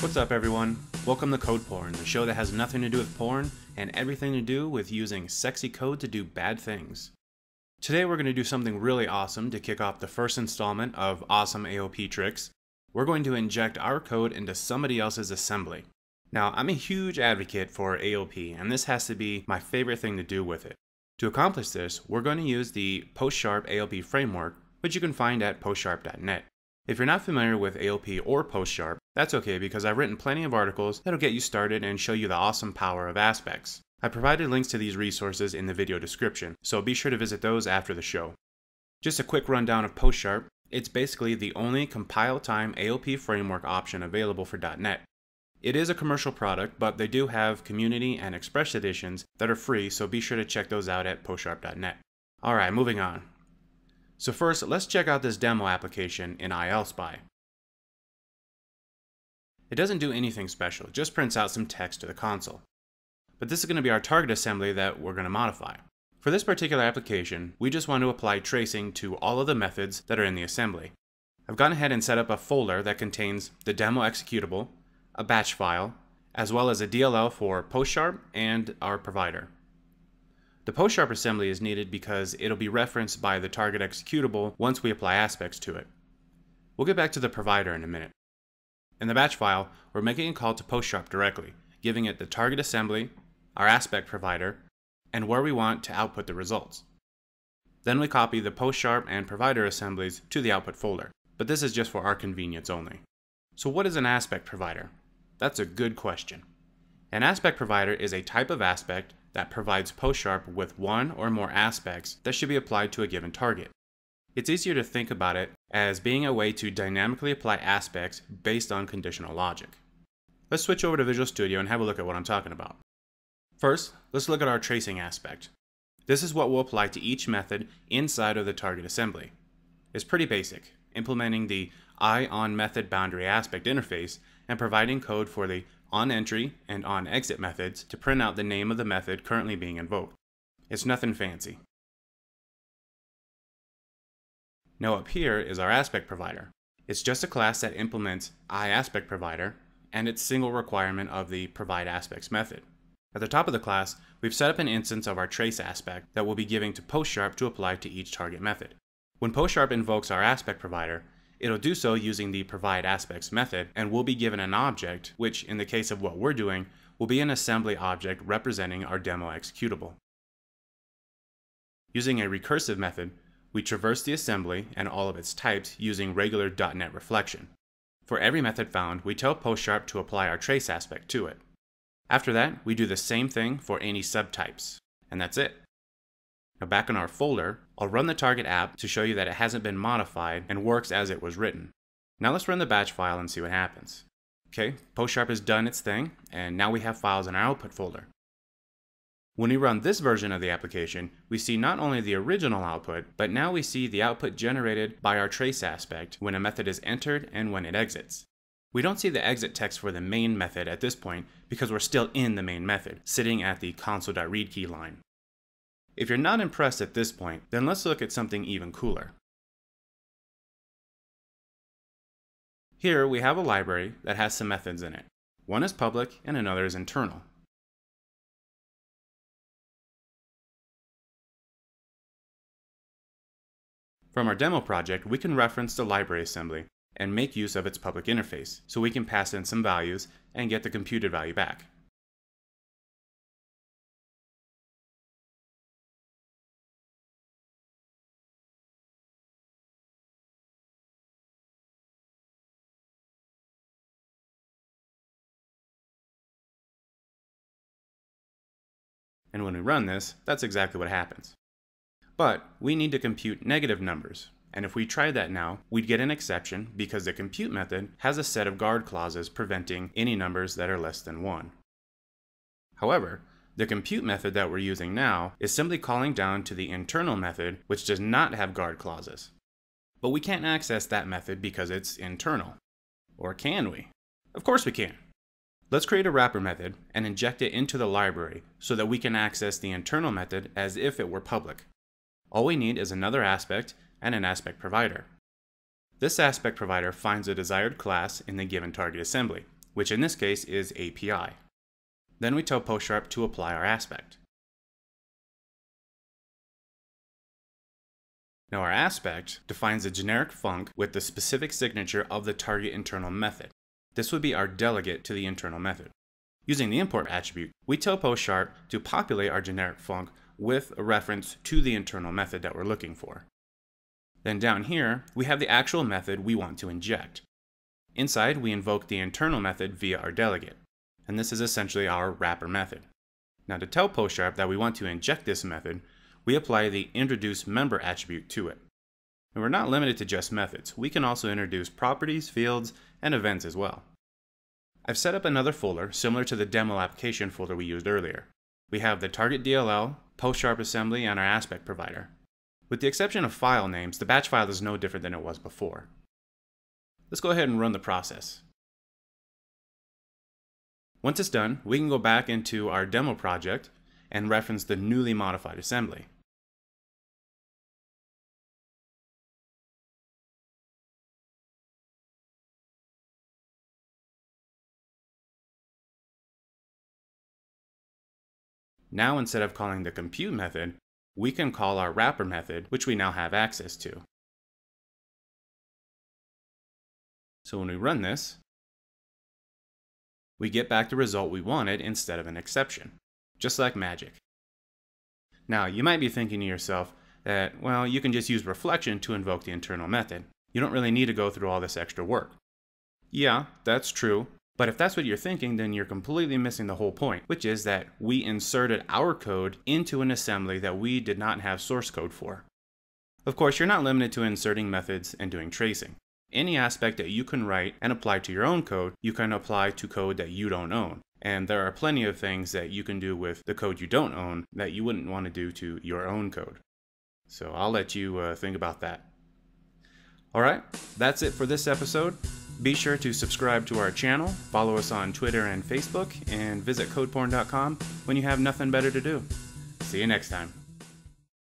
What's up, everyone? Welcome to Code Porn, the show that has nothing to do with porn and everything to do with using sexy code to do bad things. Today, we're going to do something really awesome to kick off the first installment of Awesome AOP Tricks. We're going to inject our code into somebody else's assembly. Now, I'm a huge advocate for AOP, and this has to be my favorite thing to do with it. To accomplish this, we're going to use the PostSharp AOP framework, which you can find at postsharp.net. If you're not familiar with AOP or PostSharp, that's okay because I've written plenty of articles that'll get you started and show you the awesome power of aspects. I provided links to these resources in the video description, so be sure to visit those after the show. Just a quick rundown of PostSharp. It's basically the only compile time AOP framework option available for .NET. It is a commercial product, but they do have community and express editions that are free, so be sure to check those out at postsharp.net. Alright, moving on. So first, let's check out this demo application in ILSpy. It doesn't do anything special, it just prints out some text to the console. But this is going to be our target assembly that we're going to modify. For this particular application, we just want to apply tracing to all of the methods that are in the assembly. I've gone ahead and set up a folder that contains the demo executable, a batch file, as well as a DLL for PostSharp and our provider. The PostSharp assembly is needed because it'll be referenced by the target executable once we apply aspects to it. We'll get back to the provider in a minute. In the batch file, we're making a call to PostSharp directly, giving it the target assembly, our aspect provider, and where we want to output the results. Then we copy the PostSharp and provider assemblies to the output folder, but this is just for our convenience only. So what is an aspect provider? That's a good question. An aspect provider is a type of aspect that provides PostSharp with one or more aspects that should be applied to a given target. It's easier to think about it as being a way to dynamically apply aspects based on conditional logic. Let's switch over to Visual Studio and have a look at what I'm talking about. First, let's look at our tracing aspect. This is what we'll apply to each method inside of the target assembly. It's pretty basic, implementing the iOnMethodBoundary aspect interface and providing code for the onEntry and onExit methods to print out the name of the method currently being invoked. It's nothing fancy. Now up here is our aspect provider. It's just a class that implements iAspectProvider and its single requirement of the provideAspects method. At the top of the class, we've set up an instance of our trace aspect that we'll be giving to PostSharp to apply to each target method. When PostSharp invokes our aspect provider, It'll do so using the provide aspects method and we'll be given an object, which in the case of what we're doing, will be an assembly object representing our demo executable. Using a recursive method, we traverse the assembly and all of its types using regular .NET reflection. For every method found, we tell PostSharp to apply our trace aspect to it. After that, we do the same thing for any subtypes, and that's it. Now back in our folder, I'll run the target app to show you that it hasn't been modified and works as it was written. Now let's run the batch file and see what happens. Okay, PostSharp has done its thing, and now we have files in our output folder. When we run this version of the application, we see not only the original output, but now we see the output generated by our trace aspect when a method is entered and when it exits. We don't see the exit text for the main method at this point because we're still in the main method, sitting at the console.readKey line. If you're not impressed at this point, then let's look at something even cooler. Here we have a library that has some methods in it. One is public and another is internal. From our demo project, we can reference the library assembly and make use of its public interface, so we can pass in some values and get the computed value back. And when we run this, that's exactly what happens. But we need to compute negative numbers. And if we tried that now, we'd get an exception because the compute method has a set of guard clauses preventing any numbers that are less than 1. However, the compute method that we're using now is simply calling down to the internal method which does not have guard clauses. But we can't access that method because it's internal. Or can we? Of course we can. Let's create a wrapper method and inject it into the library so that we can access the internal method as if it were public. All we need is another aspect and an aspect provider. This aspect provider finds a desired class in the given target assembly, which in this case is API. Then we tell PostSharp to apply our aspect. Now our aspect defines a generic func with the specific signature of the target internal method. This would be our delegate to the internal method. Using the import attribute, we tell PostSharp to populate our generic func with a reference to the internal method that we're looking for. Then down here, we have the actual method we want to inject. Inside, we invoke the internal method via our delegate, and this is essentially our wrapper method. Now to tell PostSharp that we want to inject this method, we apply the introduce member attribute to it. And we're not limited to just methods. We can also introduce properties, fields, and events as well. I've set up another folder similar to the demo application folder we used earlier. We have the target DLL, PostSharp assembly, and our aspect provider. With the exception of file names, the batch file is no different than it was before. Let's go ahead and run the process. Once it's done, we can go back into our demo project and reference the newly modified assembly. Now instead of calling the compute method, we can call our wrapper method, which we now have access to. So when we run this, we get back the result we wanted instead of an exception, just like magic. Now, you might be thinking to yourself that, well, you can just use reflection to invoke the internal method. You don't really need to go through all this extra work. Yeah, that's true, but if that's what you're thinking, then you're completely missing the whole point, which is that we inserted our code into an assembly that we did not have source code for. Of course, you're not limited to inserting methods and doing tracing. Any aspect that you can write and apply to your own code, you can apply to code that you don't own. And there are plenty of things that you can do with the code you don't own that you wouldn't want to do to your own code. So I'll let you uh, think about that. All right, that's it for this episode. Be sure to subscribe to our channel, follow us on Twitter and Facebook, and visit codeporn.com when you have nothing better to do. See you next time.